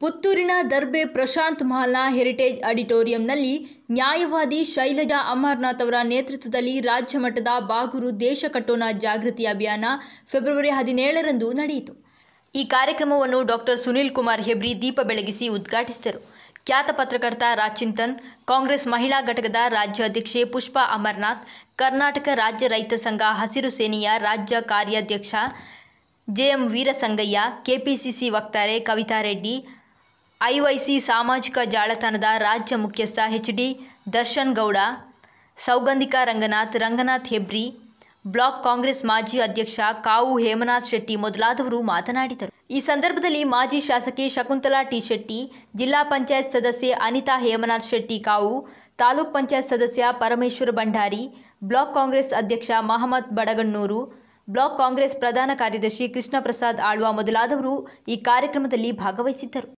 ಪುತ್ತೂರಿನ ದರ್ಬೆ ಪ್ರಶಾಂತ್ ಮಹಲ್ನ ಹೆರಿಟೇಜ್ ಆಡಿಟೋರಿಯಂನಲ್ಲಿ ನ್ಯಾಯವಾದಿ ಶೈಲಜಾ ಅಮರ್ನಾಥ್ ಅವರ ನೇತೃತ್ವದಲ್ಲಿ ರಾಜ್ಯ ಮಟ್ಟದ ಬಾಗೂರು ದೇಶ ಕಟ್ಟೋಣ ಜಾಗೃತಿ ಅಭಿಯಾನ ಫೆಬ್ರವರಿ ಹದಿನೇಳರಂದು ನಡೆಯಿತು. ಈ ಕಾರ್ಯಕ್ರಮವನ್ನು ಡಾಕ್ಟರ್ ಸುನೀಲ್ ಕುಮಾರ್ ಹೆಬ್ರಿ ದೀಪ ಬೆಳಗಿಸಿ ಉದ್ಘಾಟಿಸಿದರು. ಖ್ಯಾತ ಪತ್ರಕರ್ತ ರಾಚಿಂತನ್ ಕಾಂಗ್ರೆಸ್ ಮಹಿಳಾ ಘಟಕದ ರಾಜ್ಯಾಧ್ಯಕ್ಷೆ ಪುಷ್ಪಾ ಅಮರ್ನಾಥ್, ಕರ್ನಾಟಕ ರಾಜ್ಯ ರೈತ ಸಂಘ ಹಸಿರು ಸೇನೆಯ ರಾಜ್ಯ ಕಾರ್ಯಾಧ್ಯಕ್ಷ ಜೆಎಂ ವೀರಸಂಗಯ್ಯ, ಕೆಪಿಸಿಸಿ ವಕ್ತಾರೆ ಕವಿತಾ ರೆಡ್ಡಿ ಐವೈಸಿ ಸಾಮಾಜಿಕ ಜಾಲತಾಣದ ರಾಜ್ಯ ಮುಖ್ಯಸ್ಥ H D Darshan Gowda, Saugandhika Ranganath Ranganath Hebri, block Congress ಮಾಜಿ ಅಧ್ಯಕ್ಷ ಕಾವು ಹೇಮನಾಥ್ ಶೆಟ್ಟಿ ಮೊದಲಾದವರು ಮಾತನಾಡಿದರು. ಈ ಸಂದರ್ಭದಲ್ಲಿ ಮಾಜಿ ಶಾಸಕಿ ಶಕುಂತಲಾ ಟಿ ಶೆಟ್ಟಿ, ಜಿಲ್ಲಾ ಪಂಚಾಯತ್ ಸದಸ್ಯೆ ಅನಿತಾ ಹೇಮನಾಥ್ ಶೆಟ್ಟಿ, ಕಾವು ತಾಲೂಕ್ ಪಂಚಾಯತ್ ಸದಸ್ಯ ಪರಮೇಶ್ವರ ಭಂಡಾರಿ, ಬ್ಲಾಕ್ ಕಾಂಗ್ರೆಸ್ ಅಧ್ಯಕ್ಷ ಮಹಮ್ಮದ್ ಬಡಗಣ್ಣೂರು, ಬ್ಲಾಕ್ ಕಾಂಗ್ರೆಸ್ ಪ್ರಧಾನ ಕಾರ್ಯದರ್ಶಿ ಕೃಷ್ಣ ಪ್ರಸಾದ್ ಆಳ್ವ ಮೊದಲಾದವರು ಈ ಕಾರ್ಯಕ್ರಮದಲ್ಲಿ ಭಾಗವಹಿಸಿದ್ದರು.